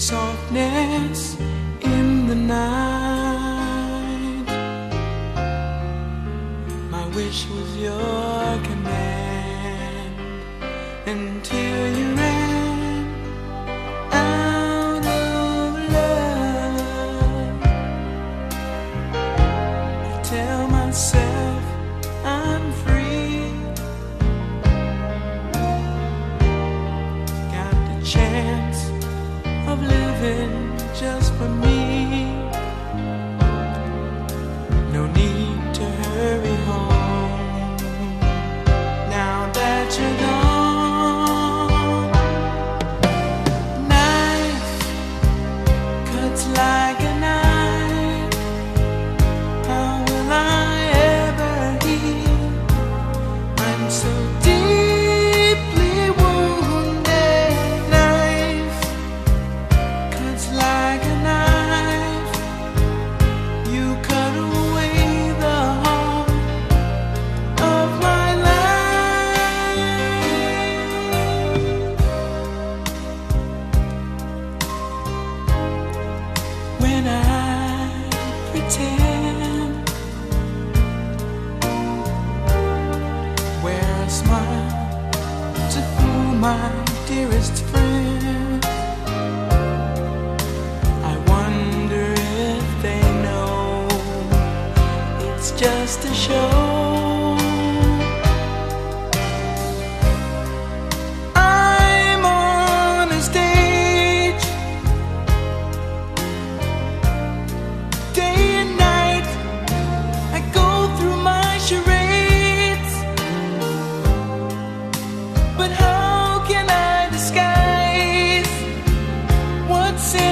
softness in the night. My wish was your command until you ran out of love. I tell myself of living just for me. Wear a to fool my dearest friend. I wonder if they know it's just a show. See.